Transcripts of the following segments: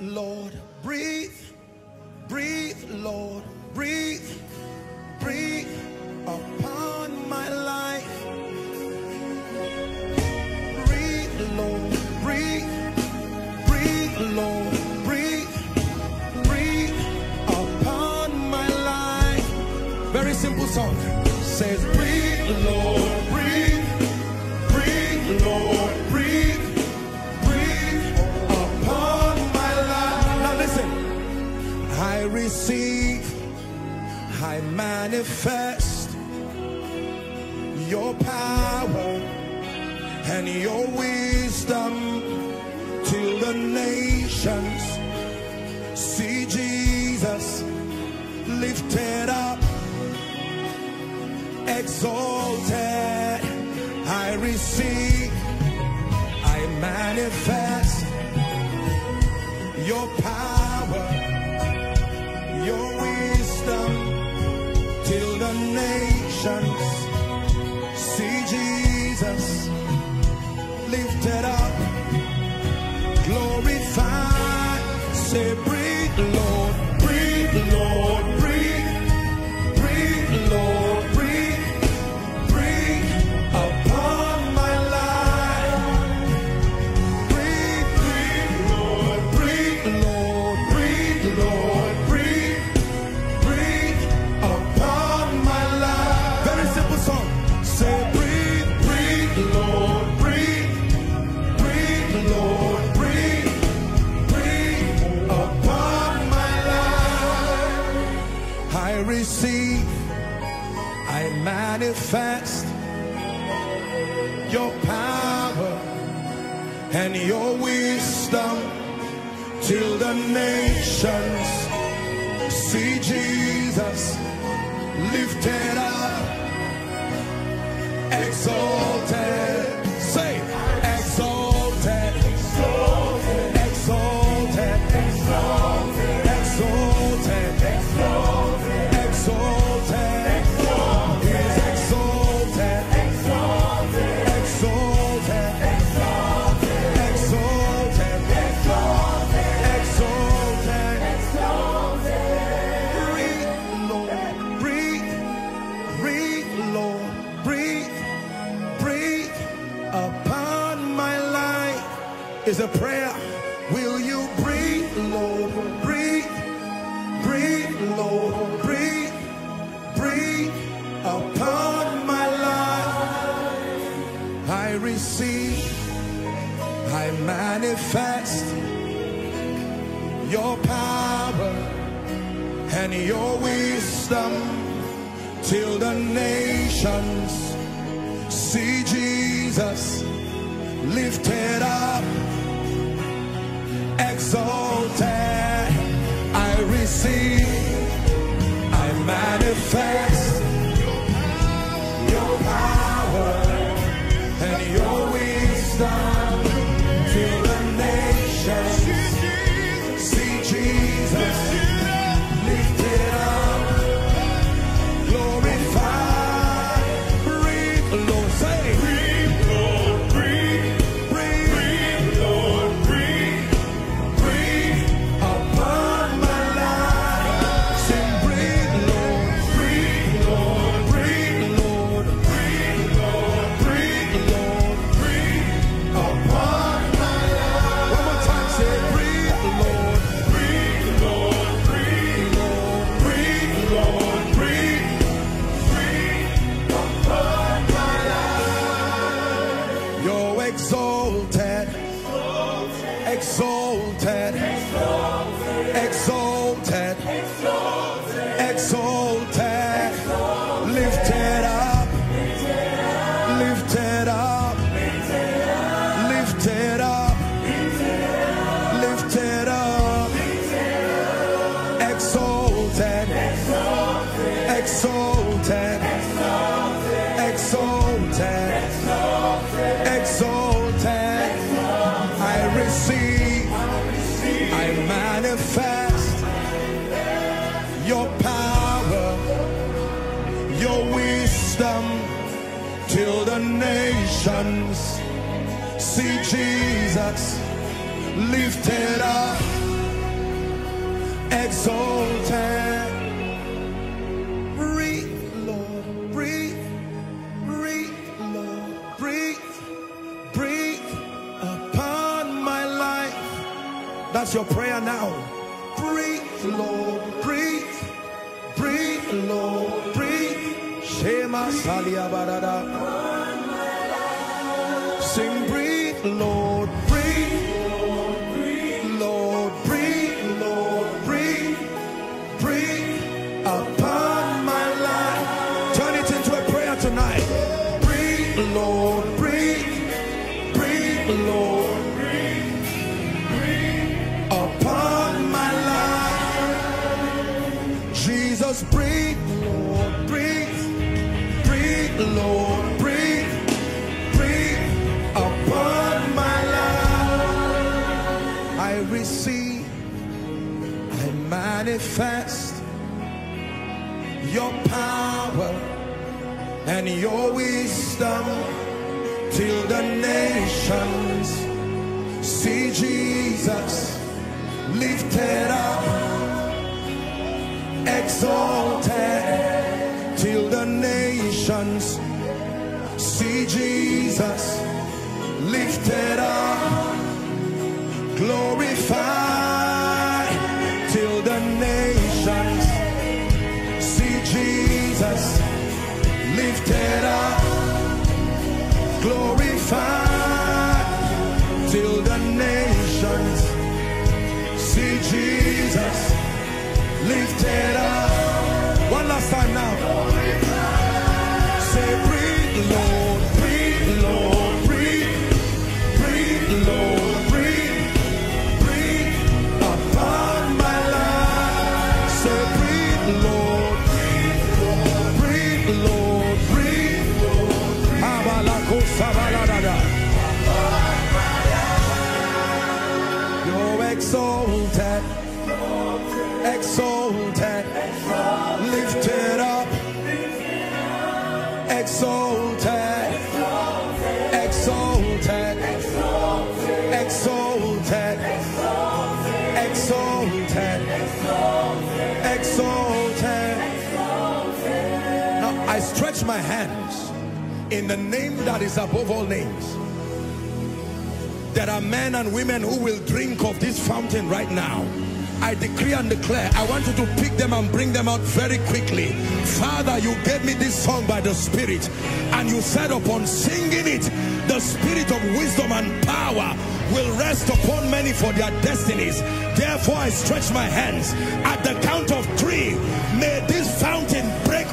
Lord, breathe, breathe, Lord, breathe, breathe upon my life. Breathe, Lord, breathe, breathe, Lord, breathe, breathe upon my life. Very simple song. Says, breathe, Lord, breathe, receive, I manifest your power and your wisdom till the nations see Jesus lifted up, exalted. I receive, I manifest your power, the nations see Jesus manifest your power and your wisdom till the nations see Jesus lifted up, exalted. Is a prayer. Will you breathe, Lord, breathe, breathe, Lord, breathe, breathe upon my life. I receive, I manifest your power and your wisdom till the nations see Jesus lifted up, exalted. Receive, I manifest your power, your wisdom till the nations see Jesus lifted up, exalted. Your prayer now. Breathe, Lord, breathe, breathe, Lord, breathe. Shema Salia. Sing, breathe, Lord, manifest your power and your wisdom till the nations see Jesus lifted up, exalted till the nations see Jesus lifted up, glorified Jesus lifted up. Exalted, lifted up, exalted, exalted, exalted, exalted, exalted. Exalted. Now I stretch my hands in the name that is above all names. There are men and women who will drink of this fountain right now. I decree and declare, I want you to pick them and bring them out very quickly. Father, you gave me this song by the Spirit, and you said upon singing it, the Spirit of wisdom and power will rest upon many for their destinies. Therefore, I stretch my hands. At the count of three, may this fountain break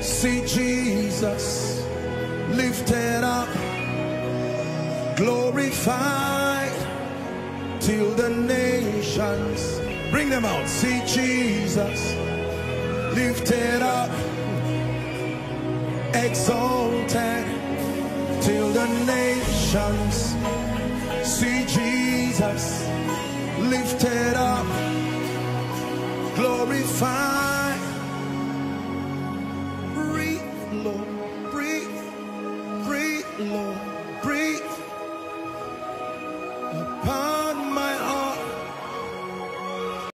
see Jesus lifted up, glorified till the nations. Bring them out. See Jesus lifted up, exalted till the nations. See Jesus lifted up, glorified